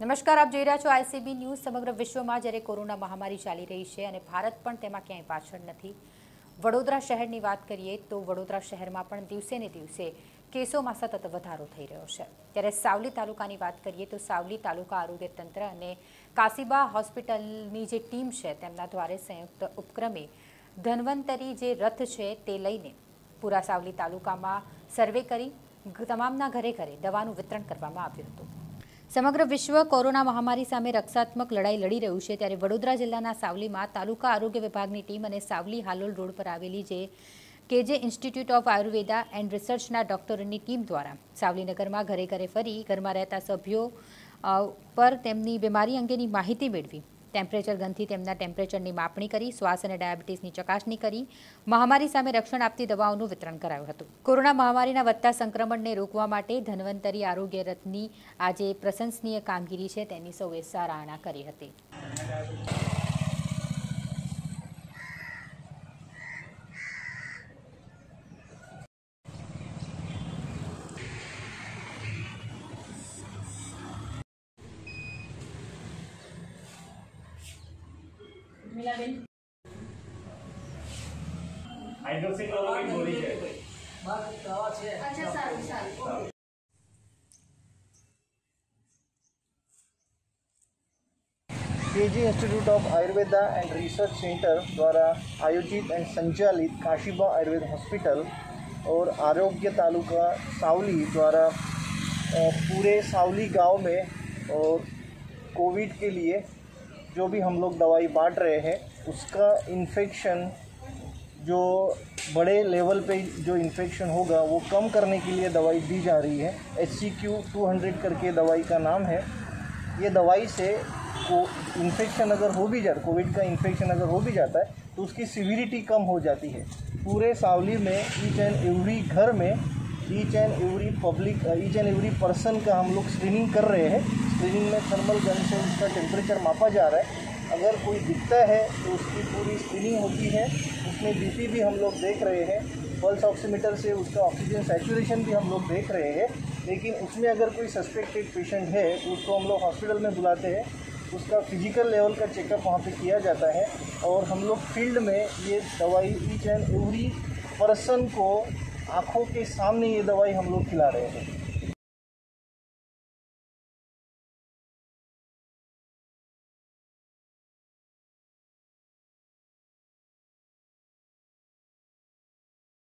નમસ્કાર, આપ જોઈ રહ્યા છો આઈસીબી ન્યૂઝ. સમગ્ર વિશ્વમાં જ્યારે કોરોના મહામારી ચાલી રહી છે અને ભારત પણ તેમાં ક્યાંય પાછળ નથી, વડોદરા શહેરની વાત કરીએ તો વડોદરા શહેરમાં પણ દિવસે ને દિવસે કેસોમાં સતત વધારો થઈ રહ્યો છે. ત્યારે સાવલી તાલુકાની વાત કરીએ તો સાવલી તાલુકા આરોગ્ય તંત્ર અને કાસીબા હોસ્પિટલની જે ટીમ છે તેમના દ્વારા સંયુક્ત ઉપક્રમે ધન્વંતરી જે રથ છે તે લઈને પૂરા સાવલી તાલુકામાં સર્વે કરી, તમામના ઘરે ઘરે દવાનું વિતરણ કરવામાં આવ્યું હતું. સમગ્ર વિશ્વ કોરોના મહામારી સામે રક્ષાત્મક લડાઈ લડી રહ્યું છે ત્યારે વડોદરા જિલ્લાના સાવલીમાં તાલુકા આરોગ્ય વિભાગની ટીમ અને સાવલી હાલોલ રોડ પર આવેલી જે K J institute of Ayurveda and રિસર્ચના ડોક્ટરોની ટીમ દ્વારા સાવલીનગરમાં ઘરે ઘરે ફરી ઘરમાં રહેતા સભ્યો પર તેમની બીમારી અંગેની માહિતી મેળવી. ટેમ્પરેચર ગનથી તેમના ટેમ્પરેચરની માપણી કરી, શ્વાસ અને ડાયાબિટીસની ચકાસણી કરી, મહામારી સામે રક્ષણ આપતી દવાઓનું વિતરણ કરાયું હતું. કોરોના મહામારીના વધતા સંક્રમણને રોકવા માટે ધન્વંતરી આરોગ્ય રથની આજે પ્રશંસનીય કામગીરી છે, તેની સૌએ સરાહના કરી હતી. હાઇડ્રોક્સીક્લોરોક્વિન ગોળી છે KG institute of Ayurveda and research centre द्वारा आयोजित एंड संचालित काशीबा आयुर्वेद हॉस्पिटल और आरोग्य तालुका सावली द्वारा अ, पूरे सावली गांव में और कोविड के लिए जो भी हम लोग दवाई बांट रहे हैं, उसका इन्फेक्शन जो बड़े लेवल पे जो इन्फेक्शन होगा, वो कम करने के लिए दवाई दी जा रही है। H C Q two hundred करके दवाई का नाम है। ये दवाई से को इन्फेक्शन अगर हो भी जाता कोविड का इन्फेक्शन अगर हो भी जाता है तो उसकी सिविरिटी कम हो जाती है। पूरे सावली में ईच एंड एवरी घर में each and every public each and every person का हम लोग स्क्रीनिंग कर रहे हैं। स्क्रीनिंग में थर्मल गन से उसका टेम्परेचर मापा जा रहा है। अगर कोई दिखता है तो उसकी पूरी स्क्रीनिंग होती है। उसमें बीपी भी हम लोग देख रहे हैं। पल्स ऑक्सीमीटर से उसका ऑक्सीजन सैचुरेशन भी हम लोग देख रहे हैं। लेकिन उसमें अगर कोई सस्पेक्टेड पेशेंट है तो उसको हम लोग हॉस्पिटल में बुलाते हैं। उसका फ़िज़िकल लेवल का चेकअप वहाँ पे किया जाता है। और हम लोग फ़ील्ड में ये दवाई ईच एंड एवरी पर्सन को आँखों के सामने ये दवाई हम लोग खिला रहे हैं।